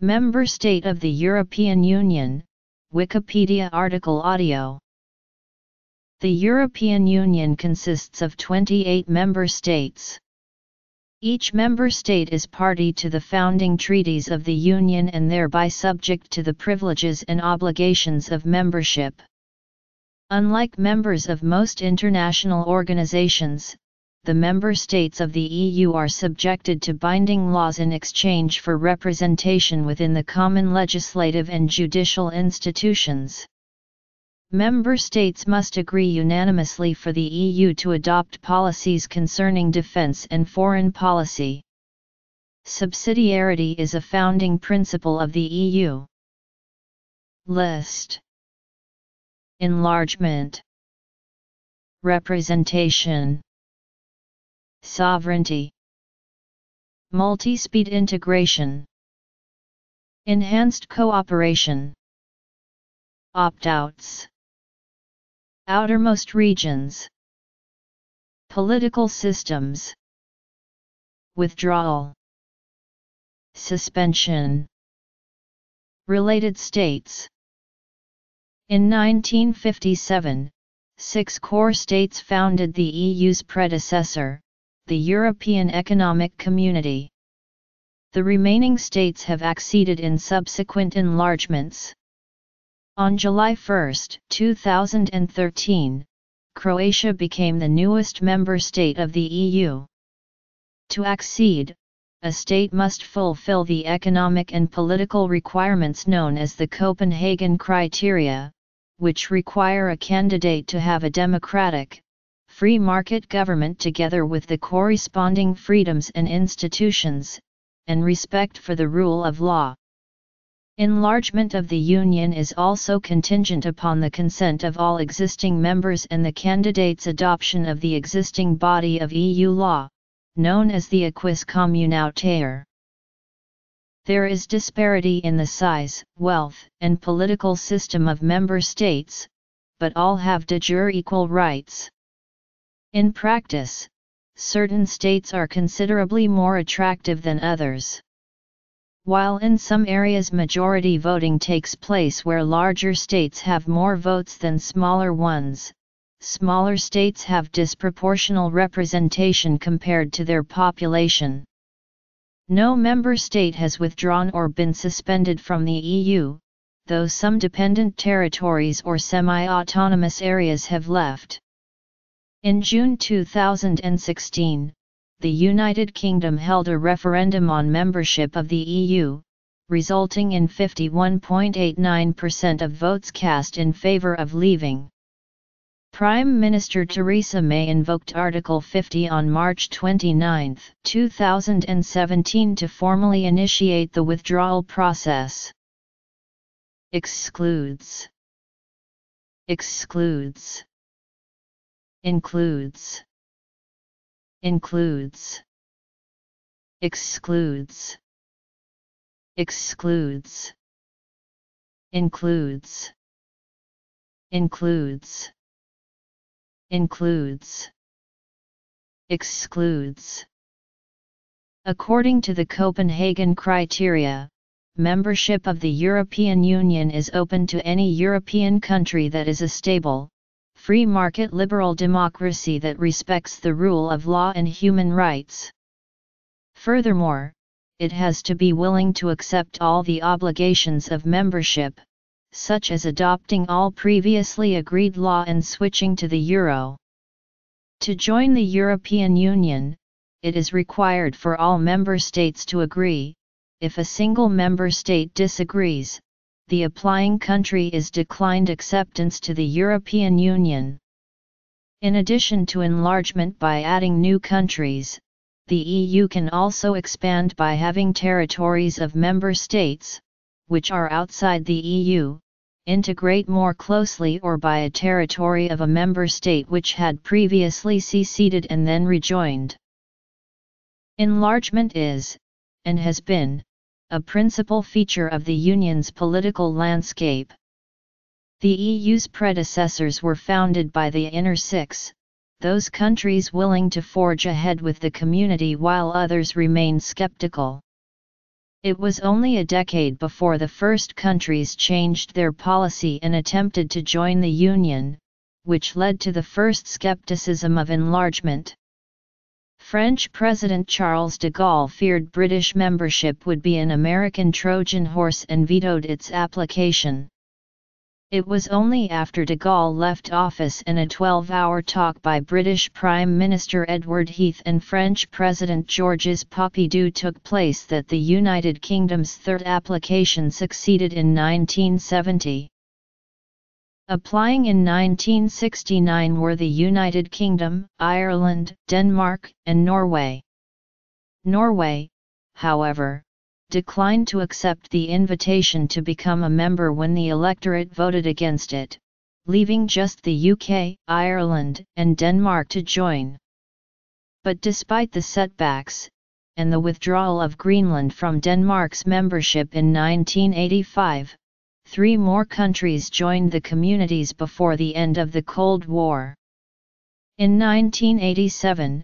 Member State of the European Union, Wikipedia article audio. The European Union consists of 28 member states. Each member state is party to the founding treaties of the Union and thereby subject to the privileges and obligations of membership. Unlike members of most international organizations, the member states of the EU are subjected to binding laws in exchange for representation within the common legislative and judicial institutions. Member states must agree unanimously for the EU to adopt policies concerning defence and foreign policy. Subsidiarity is a founding principle of the EU. List Enlargement Representation Sovereignty. Multi-speed integration. Enhanced cooperation. Opt-outs. Outermost regions. Political systems. Withdrawal. Suspension. Related states. In 1957, six core states founded the EU's predecessor, the European Economic Community. The remaining states have acceded in subsequent enlargements. On July 1, 2013, Croatia became the newest member state of the EU. To accede, a state must fulfill the economic and political requirements known as the Copenhagen criteria, which require a candidate to have a democratic, free market government together with the corresponding freedoms and institutions, and respect for the rule of law. Enlargement of the Union is also contingent upon the consent of all existing members and the candidate's adoption of the existing body of EU law, known as the acquis communautaire. There is disparity in the size, wealth, and political system of member states, but all have de jure equal rights. In practice, certain states are considerably more attractive than others. While in some areas majority voting takes place where larger states have more votes than smaller ones, smaller states have disproportional representation compared to their population. No member state has withdrawn or been suspended from the EU, though some dependent territories or semi-autonomous areas have left. In June 2016, the United Kingdom held a referendum on membership of the EU, resulting in 51.89% of votes cast in favour of leaving. Prime Minister Theresa May invoked Article 50 on March 29, 2017 to formally initiate the withdrawal process. Excludes Excludes Includes includes excludes excludes includes includes includes excludes. According to the Copenhagen criteria, membership of the European Union is open to any European country that is a stable, free market liberal democracy that respects the rule of law and human rights. Furthermore, it has to be willing to accept all the obligations of membership, such as adopting all previously agreed law and switching to the euro. To join the European Union, it is required for all member states to agree, if a single member state disagrees, the applying country is declined acceptance to the European Union. In addition to enlargement by adding new countries, the EU can also expand by having territories of member states, which are outside the EU, integrate more closely or by a territory of a member state which had previously seceded and then rejoined. Enlargement is, and has been, a principal feature of the Union's political landscape. The EU's predecessors were founded by the Inner Six, those countries willing to forge ahead with the community while others remained skeptical. It was only a decade before the first countries changed their policy and attempted to join the Union, which led to the first skepticism of enlargement. French President Charles de Gaulle feared British membership would be an American Trojan horse and vetoed its application. It was only after de Gaulle left office and a 12-hour talk by British Prime Minister Edward Heath and French President Georges Pompidou took place that the United Kingdom's third application succeeded in 1970. Applying in 1969 were the United Kingdom, Ireland, Denmark, and Norway. Norway, however, declined to accept the invitation to become a member when the electorate voted against it, leaving just the UK, Ireland, and Denmark to join. But despite the setbacks, and the withdrawal of Greenland from Denmark's membership in 1985, three more countries joined the communities before the end of the Cold War. In 1987,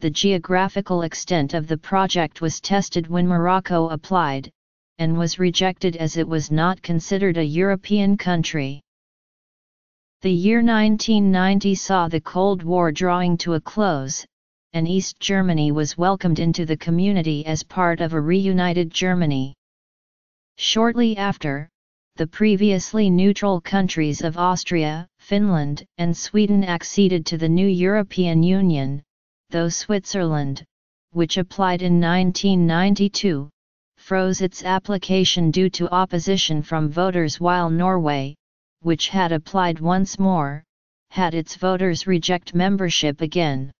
the geographical extent of the project was tested when Morocco applied, and was rejected as it was not considered a European country. The year 1990 saw the Cold War drawing to a close, and East Germany was welcomed into the community as part of a reunited Germany. Shortly after, the previously neutral countries of Austria, Finland, and Sweden acceded to the new European Union, though Switzerland, which applied in 1992, froze its application due to opposition from voters while Norway, which had applied once more, had its voters reject membership again.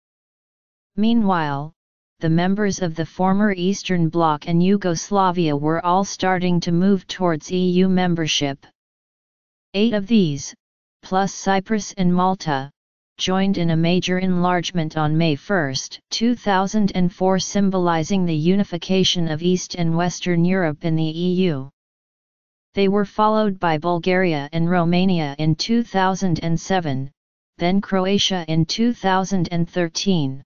Meanwhile, the members of the former Eastern Bloc and Yugoslavia were all starting to move towards EU membership. Eight of these, plus Cyprus and Malta, joined in a major enlargement on May 1, 2004 symbolizing the unification of East and Western Europe in the EU. They were followed by Bulgaria and Romania in 2007, then Croatia in 2013.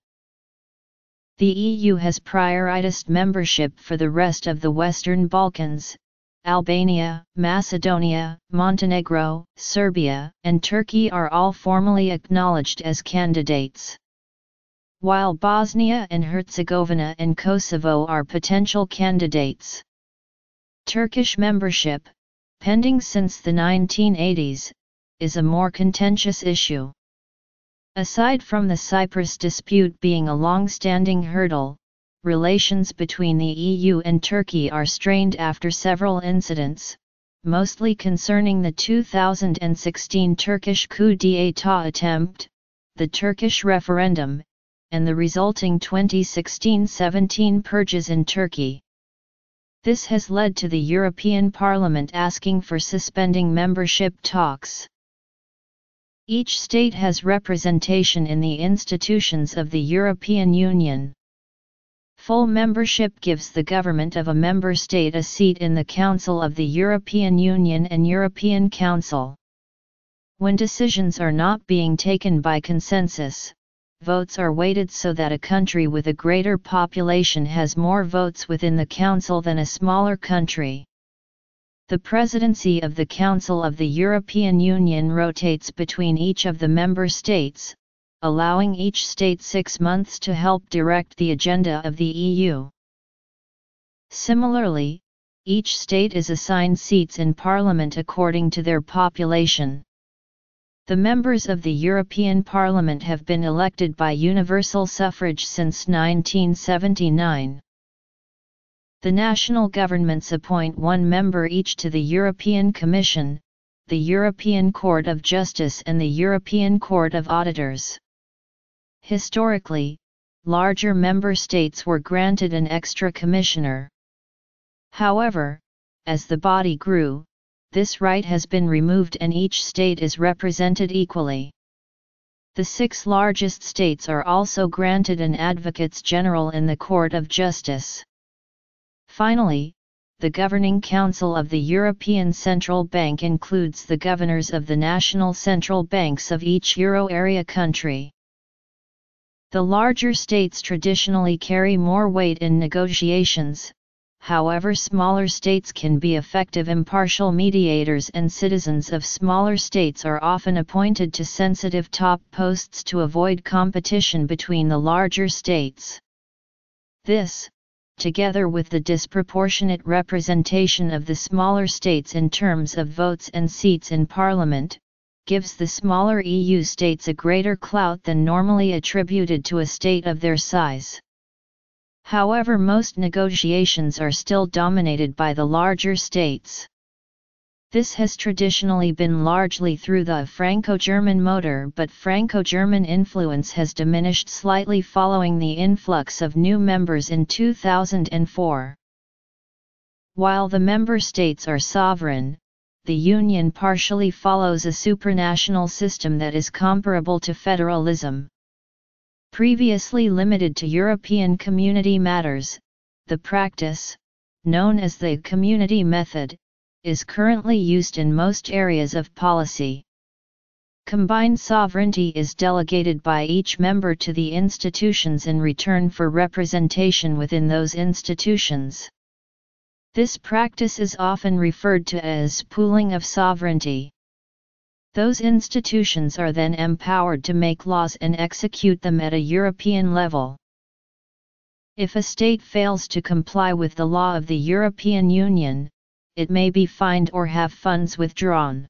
The EU has prioritized membership for the rest of the Western Balkans, Albania, Macedonia, Montenegro, Serbia, and Turkey are all formally acknowledged as candidates. While Bosnia and Herzegovina and Kosovo are potential candidates. Turkish membership, pending since the 1980s, is a more contentious issue. Aside from the Cyprus dispute being a long-standing hurdle, relations between the EU and Turkey are strained after several incidents, mostly concerning the 2016 Turkish coup d'état attempt, the Turkish referendum, and the resulting 2016-17 purges in Turkey. This has led to the European Parliament asking for suspending membership talks. Each state has representation in the institutions of the European Union. Full membership gives the government of a member state a seat in the Council of the European Union and European Council. When decisions are not being taken by consensus, votes are weighted so that a country with a greater population has more votes within the Council than a smaller country. The presidency of the Council of the European Union rotates between each of the member states, allowing each state six months to help direct the agenda of the EU. Similarly, each state is assigned seats in Parliament according to their population. The members of the European Parliament have been elected by universal suffrage since 1979. The national governments appoint one member each to the European Commission, the European Court of Justice and the European Court of Auditors. Historically, larger member states were granted an extra commissioner. However, as the body grew, this right has been removed and each state is represented equally. The six largest states are also granted an Advocates General in the Court of Justice. Finally, the Governing Council of the European Central Bank includes the governors of the national central banks of each euro area country. The larger states traditionally carry more weight in negotiations, however smaller states can be effective impartial mediators and citizens of smaller states are often appointed to sensitive top posts to avoid competition between the larger states. This, together with the disproportionate representation of the smaller states in terms of votes and seats in parliament, gives the smaller EU states a greater clout than normally attributed to a state of their size. However most negotiations are still dominated by the larger states. This has traditionally been largely through the Franco-German motor but Franco-German influence has diminished slightly following the influx of new members in 2004. While the member states are sovereign, the Union partially follows a supranational system that is comparable to federalism. Previously limited to European community matters, the practice, known as the community method, is currently used in most areas of policy. Combined sovereignty is delegated by each member to the institutions in return for representation within those institutions. This practice is often referred to as pooling of sovereignty. Those institutions are then empowered to make laws and execute them at a European level. If a state fails to comply with the law of the European Union, it may be fined or have funds withdrawn.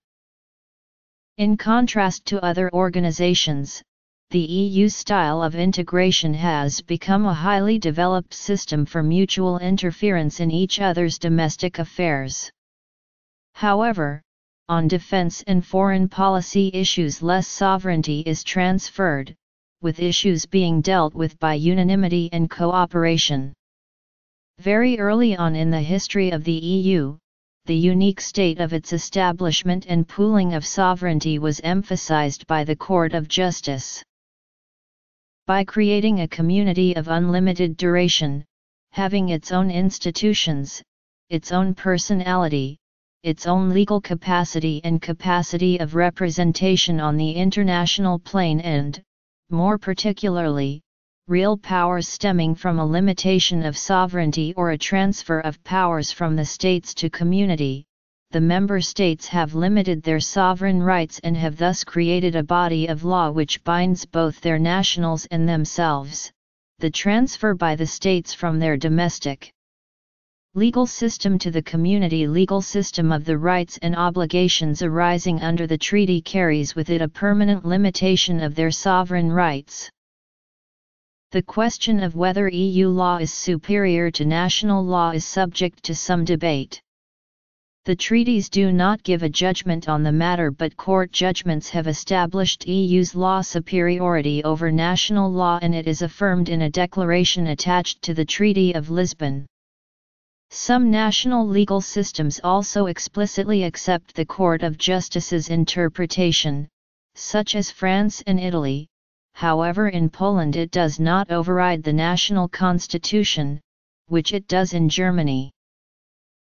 In contrast to other organizations, the EU style of integration has become a highly developed system for mutual interference in each other's domestic affairs. However, on defense and foreign policy issues less sovereignty is transferred, with issues being dealt with by unanimity and cooperation. Very early on in the history of the EU, the unique state of its establishment and pooling of sovereignty was emphasized by the Court of Justice. By creating a community of unlimited duration, having its own institutions, its own personality, its own legal capacity and capacity of representation on the international plane and, more particularly, real power stemming from a limitation of sovereignty or a transfer of powers from the states to community, the member states have limited their sovereign rights and have thus created a body of law which binds both their nationals and themselves, the transfer by the states from their domestic legal system to the community legal system of the rights and obligations arising under the treaty carries with it a permanent limitation of their sovereign rights. The question of whether EU law is superior to national law is subject to some debate. The treaties do not give a judgment on the matter but court judgments have established EU's law superiority over national law and it is affirmed in a declaration attached to the Treaty of Lisbon. Some national legal systems also explicitly accept the Court of Justice's interpretation, such as France and Italy, however in Poland it does not override the national constitution, which it does in Germany.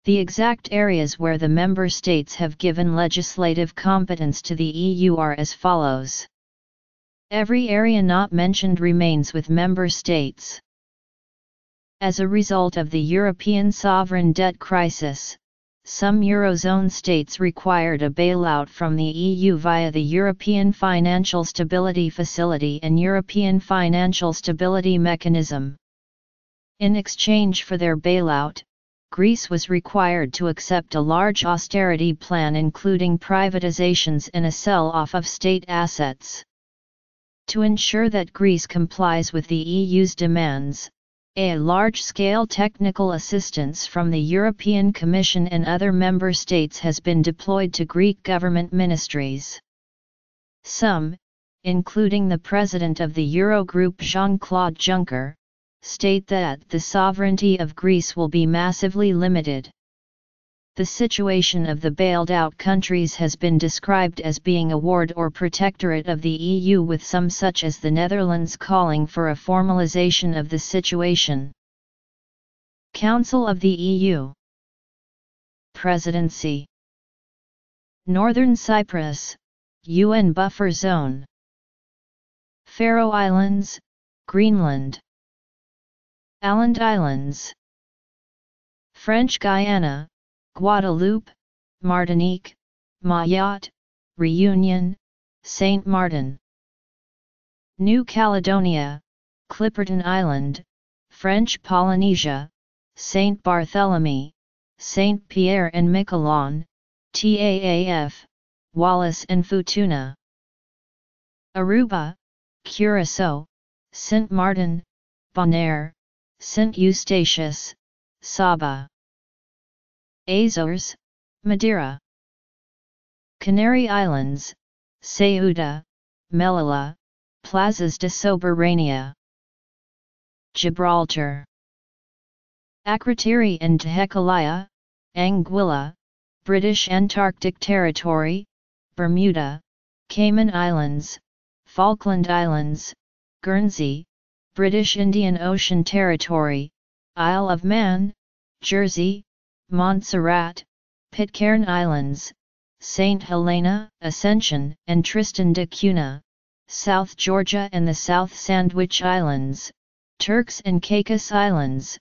The exact areas where the member states have given legislative competence to the EU are as follows. Every area not mentioned remains with member states. As a result of the European sovereign debt crisis, some Eurozone states required a bailout from the EU via the European Financial Stability Facility and European Financial Stability Mechanism. In exchange for their bailout, Greece was required to accept a large austerity plan including privatizations and a sell-off of state assets. To ensure that Greece complies with the EU's demands, a large-scale technical assistance from the European Commission and other member states has been deployed to Greek government ministries. Some, including the president of the Eurogroup Jean-Claude Juncker, state that the sovereignty of Greece will be massively limited the situation of the bailed out countries has been described as being a ward or protectorate of the EU with some such as the Netherlands calling for a formalization of the situation. Council of the EU Presidency. Northern Cyprus, UN Buffer Zone. Faroe Islands, Greenland. Åland Islands. French Guiana, Guadeloupe, Martinique, Mayotte, Reunion, Saint Martin. New Caledonia, Clipperton Island, French Polynesia, Saint Barthélemy, Saint Pierre and Miquelon, TAAF, Wallis and Futuna. Aruba, Curacao, Saint Martin, Bonaire, Saint Eustatius, Saba. Azores, Madeira. Canary Islands, Ceuta, Melilla, Plazas de Soberania. Gibraltar. Akrotiri and Dhekelia, Anguilla, British Antarctic Territory, Bermuda, Cayman Islands, Falkland Islands, Guernsey, British Indian Ocean Territory, Isle of Man, Jersey, Montserrat, Pitcairn Islands, St. Helena, Ascension and Tristan da Cunha, South Georgia and the South Sandwich Islands, Turks and Caicos Islands,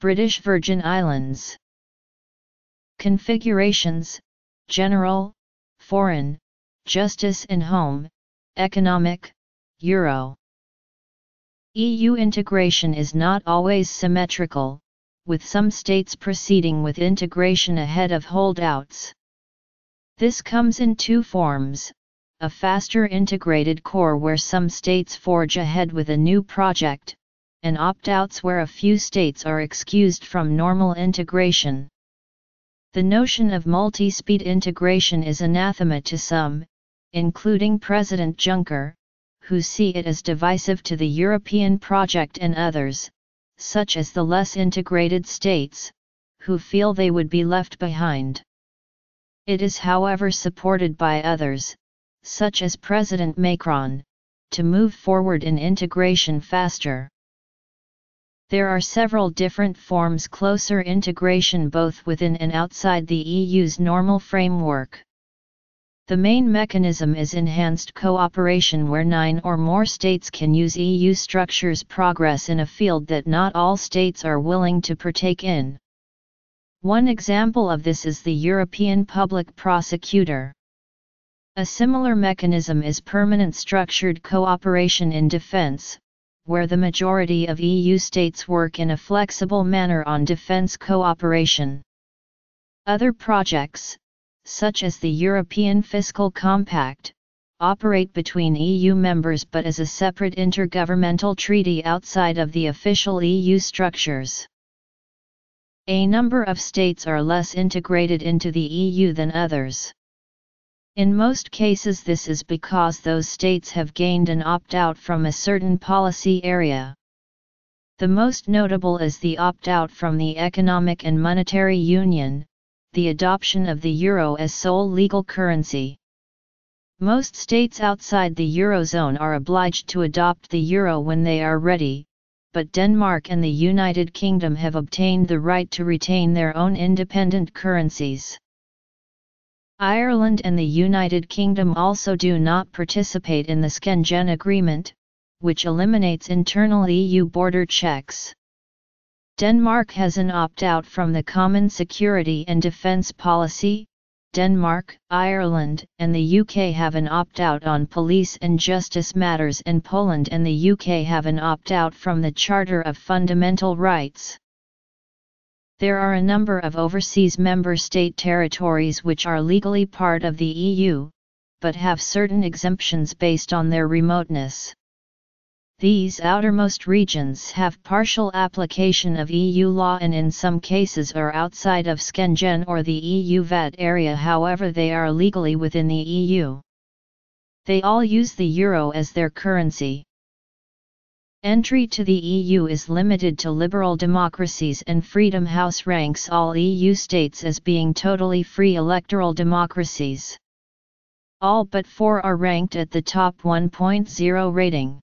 British Virgin Islands. Configurations, General, Foreign, Justice and Home, Economic, Euro. EU integration is not always symmetrical, with some states proceeding with integration ahead of holdouts. This comes in two forms, a faster integrated core where some states forge ahead with a new project, and opt-outs where a few states are excused from normal integration. The notion of multi-speed integration is anathema to some, including President Juncker, who see it as divisive to the European project and others, such as the less integrated states, who feel they would be left behind. It is however supported by others, such as President Macron, to move forward in integration faster. There are several different forms closer integration both within and outside the EU's normal framework. The main mechanism is enhanced cooperation where nine or more states can use EU structures progress in a field that not all states are willing to partake in. One example of this is the European Public Prosecutor. A similar mechanism is permanent structured cooperation in defense, where the majority of EU states work in a flexible manner on defense cooperation. Other projects, such as the European Fiscal Compact, operate between EU members but as a separate intergovernmental treaty outside of the official EU structures. A number of states are less integrated into the EU than others. In most cases this is because those states have gained an opt-out from a certain policy area. The most notable is the opt-out from the Economic and Monetary Union, the adoption of the euro as sole legal currency. Most states outside the eurozone are obliged to adopt the euro when they are ready, but Denmark and the United Kingdom have obtained the right to retain their own independent currencies. Ireland and the United Kingdom also do not participate in the Schengen Agreement, which eliminates internal EU border checks. Denmark has an opt-out from the Common Security and Defence Policy, Denmark, Ireland and the UK have an opt-out on police and justice matters and Poland and the UK have an opt-out from the Charter of Fundamental Rights. There are a number of overseas member state territories which are legally part of the EU, but have certain exemptions based on their remoteness. These outermost regions have partial application of EU law and in some cases are outside of Schengen or the EU VAT area however they are legally within the EU. They all use the euro as their currency. Entry to the EU is limited to liberal democracies and Freedom House ranks all EU states as being totally free electoral democracies. All but four are ranked at the top 1.0 rating.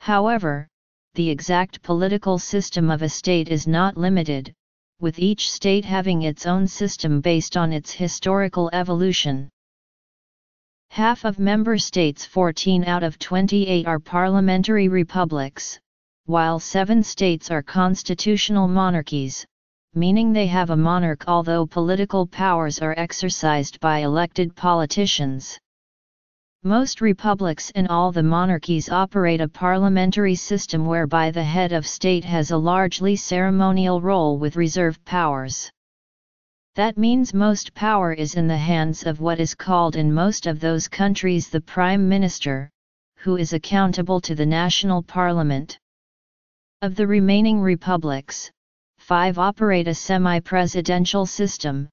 However, the exact political system of a state is not limited, with each state having its own system based on its historical evolution. Half of member states 14 out of 28 are parliamentary republics, while seven states are constitutional monarchies, meaning they have a monarch although political powers are exercised by elected politicians. Most republics and all the monarchies operate a parliamentary system whereby the head of state has a largely ceremonial role with reserved powers. That means most power is in the hands of what is called in most of those countries the Prime Minister, who is accountable to the national parliament. Of the remaining republics, five operate a semi-presidential system,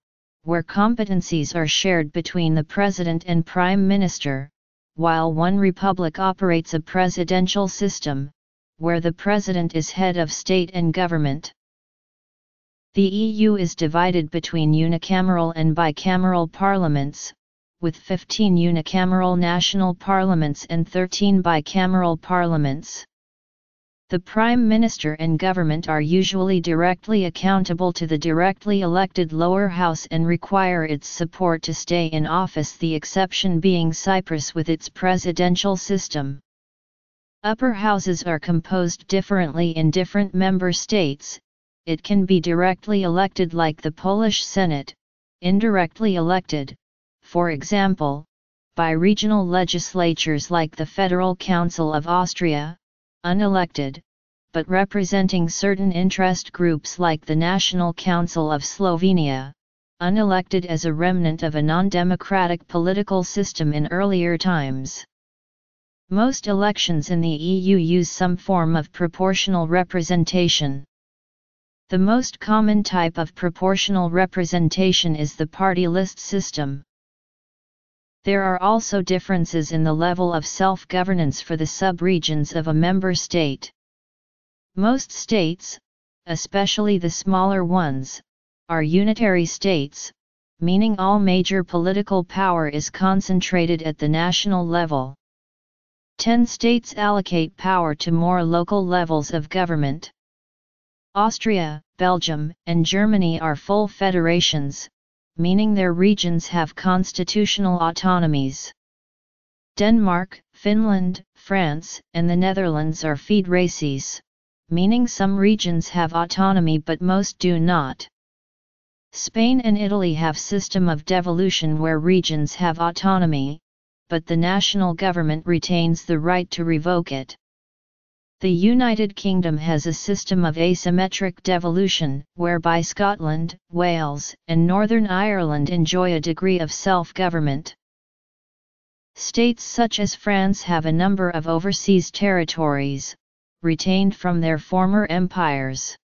where competencies are shared between the president and prime minister, while one republic operates a presidential system, where the president is head of state and government. The EU is divided between unicameral and bicameral parliaments, with 15 unicameral national parliaments and 13 bicameral parliaments. The Prime Minister and government are usually directly accountable to the directly elected lower house and require its support to stay in office the exception being Cyprus with its presidential system. Upper houses are composed differently in different member states, it can be directly elected like the Polish Senate, indirectly elected, for example, by regional legislatures like the Federal Council of Austria, unelected, but representing certain interest groups like the National Council of Slovenia, unelected as a remnant of a non-democratic political system in earlier times. Most elections in the EU use some form of proportional representation. The most common type of proportional representation is the party list system. There are also differences in the level of self-governance for the sub-regions of a member state. Most states, especially the smaller ones, are unitary states, meaning all major political power is concentrated at the national level. Ten states allocate power to more local levels of government. Austria, Belgium, and Germany are full federations, meaning their regions have constitutional autonomies. Denmark, Finland, France, and the Netherlands are federacies, meaning some regions have autonomy but most do not. Spain and Italy have system of devolution where regions have autonomy, but the national government retains the right to revoke it. The United Kingdom has a system of asymmetric devolution, whereby Scotland, Wales, and Northern Ireland enjoy a degree of self-government. States such as France have a number of overseas territories, retained from their former empires.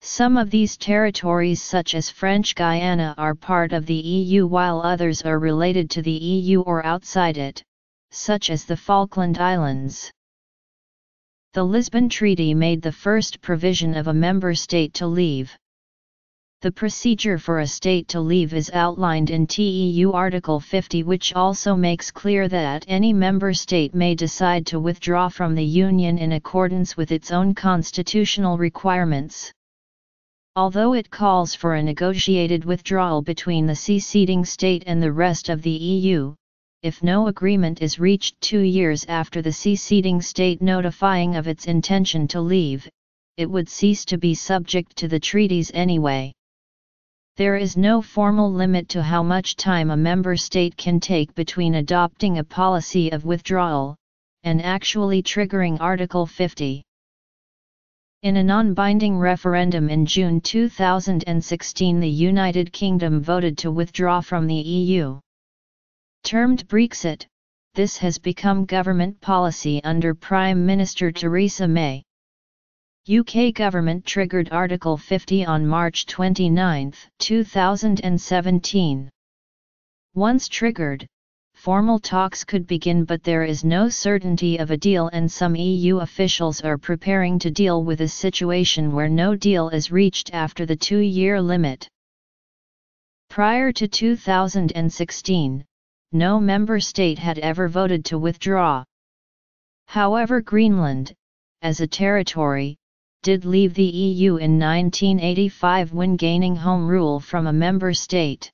Some of these territories such as French Guiana are part of the EU while others are related to the EU or outside it, such as the Falkland Islands. The Lisbon Treaty made the first provision of a member state to leave. The procedure for a state to leave is outlined in TEU Article 50 which also makes clear that any member state may decide to withdraw from the Union in accordance with its own constitutional requirements. Although it calls for a negotiated withdrawal between the seceding state and the rest of the EU, if no agreement is reached two years after the seceding state notifying of its intention to leave, it would cease to be subject to the treaties anyway. There is no formal limit to how much time a member state can take between adopting a policy of withdrawal and actually triggering Article 50. In a non-binding referendum in June 2016 the United Kingdom voted to withdraw from the EU. Termed Brexit, this has become government policy under Prime Minister Theresa May. UK government triggered Article 50 on March 29, 2017. Once triggered, formal talks could begin but there is no certainty of a deal and some EU officials are preparing to deal with a situation where no deal is reached after the two-year limit. Prior to 2016, no member state had ever voted to withdraw. However Greenland, as a territory, did leave the EU in 1985 when gaining home rule from a member state.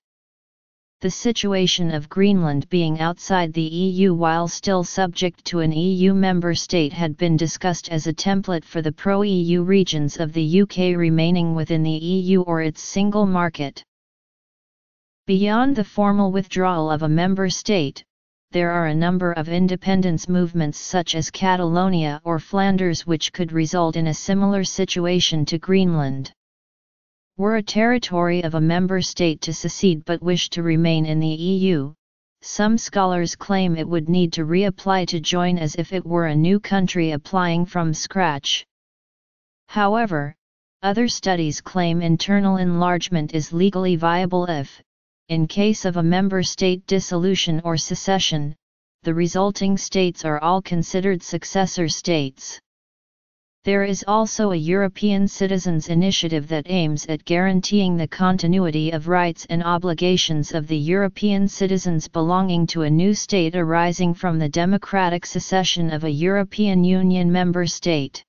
The situation of Greenland being outside the EU while still subject to an EU member state had been discussed as a template for the pro-EU regions of the UK remaining within the EU or its single market. Beyond the formal withdrawal of a member state, there are a number of independence movements such as Catalonia or Flanders which could result in a similar situation to Greenland. Were a territory of a member state to secede but wish to remain in the EU, some scholars claim it would need to reapply to join as if it were a new country applying from scratch. However, other studies claim internal enlargement is legally viable if, in case of a member state dissolution or secession, the resulting states are all considered successor states. There is also a European Citizens Initiative that aims at guaranteeing the continuity of rights and obligations of the European citizens belonging to a new state arising from the democratic secession of a European Union member state.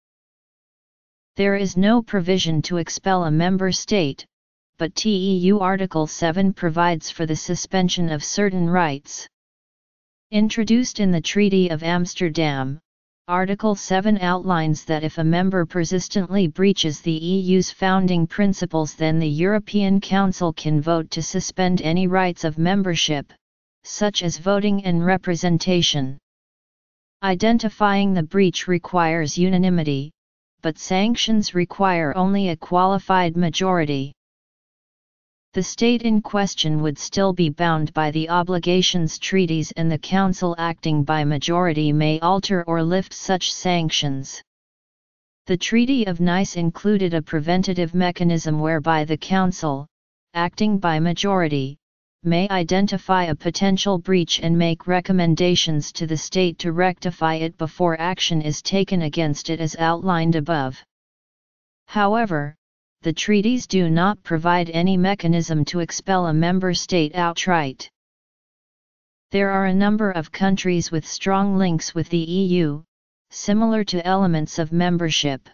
There is no provision to expel a member state, but TEU Article 7 provides for the suspension of certain rights. Introduced in the Treaty of Amsterdam, Article 7 outlines that if a member persistently breaches the EU's founding principles then the European Council can vote to suspend any rights of membership, such as voting and representation. Identifying the breach requires unanimity, but sanctions require only a qualified majority the state in question would still be bound by the obligations treaties and the Council acting by majority may alter or lift such sanctions. The Treaty of Nice included a preventative mechanism whereby the Council, acting by majority, may identify a potential breach and make recommendations to the state to rectify it before action is taken against it as outlined above. However, the treaties do not provide any mechanism to expel a member state outright. There are a number of countries with strong links with the EU, similar to elements of membership.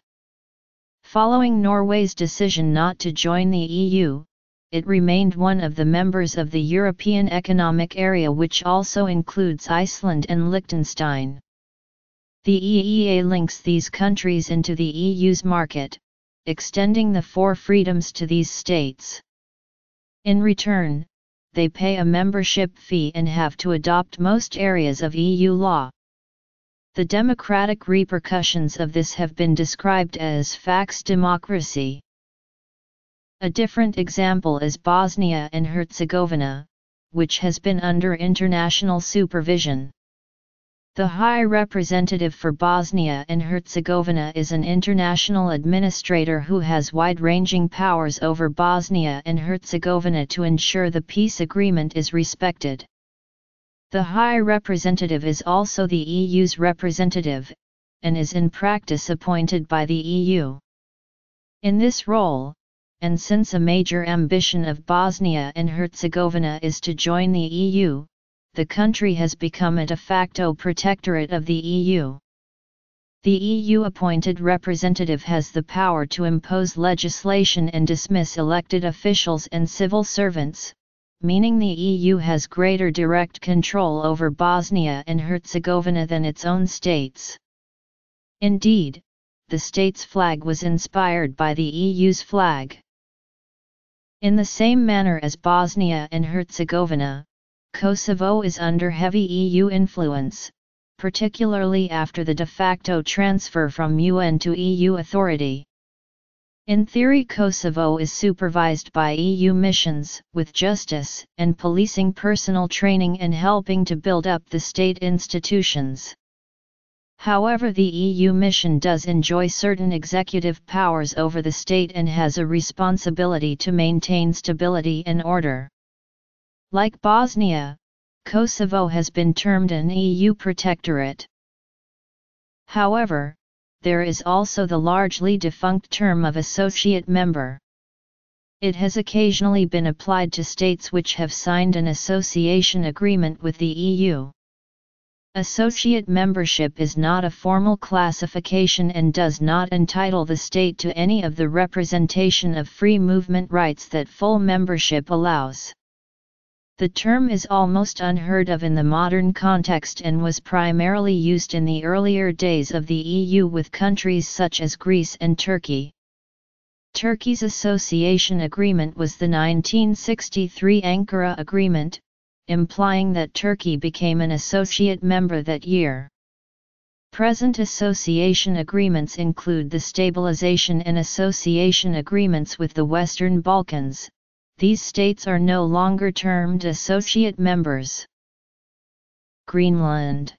Following Norway's decision not to join the EU, it remained one of the members of the European Economic Area which also includes Iceland and Liechtenstein. The EEA links these countries into the EU's market, extending the four freedoms to these states. In return, they pay a membership fee and have to adopt most areas of EU law. The democratic repercussions of this have been described as fax democracy. A different example is Bosnia and Herzegovina, which has been under international supervision. The High Representative for Bosnia and Herzegovina is an international administrator who has wide-ranging powers over Bosnia and Herzegovina to ensure the peace agreement is respected. The High Representative is also the EU's representative, and is in practice appointed by the EU. In this role, and since a major ambition of Bosnia and Herzegovina is to join the EU, the country has become a de facto protectorate of the EU. The EU-appointed representative has the power to impose legislation and dismiss elected officials and civil servants, meaning the EU has greater direct control over Bosnia and Herzegovina than its own states. Indeed, the state's flag was inspired by the EU's flag. In the same manner as Bosnia and Herzegovina, Kosovo is under heavy EU influence, particularly after the de facto transfer from UN to EU authority. In theory Kosovo is supervised by EU missions, with justice and policing personnel training and helping to build up the state institutions. However the EU mission does enjoy certain executive powers over the state and has a responsibility to maintain stability and order. Like Bosnia, Kosovo has been termed an EU protectorate. However, there is also the largely defunct term of associate member. It has occasionally been applied to states which have signed an association agreement with the EU. Associate membership is not a formal classification and does not entitle the state to any of the representation of free movement rights that full membership allows. The term is almost unheard of in the modern context and was primarily used in the earlier days of the EU with countries such as Greece and Turkey. Turkey's association agreement was the 1963 Ankara Agreement, implying that Turkey became an associate member that year. Present association agreements include the Stabilization and Association Agreements with the Western Balkans, these states are no longer termed associate members. Greenland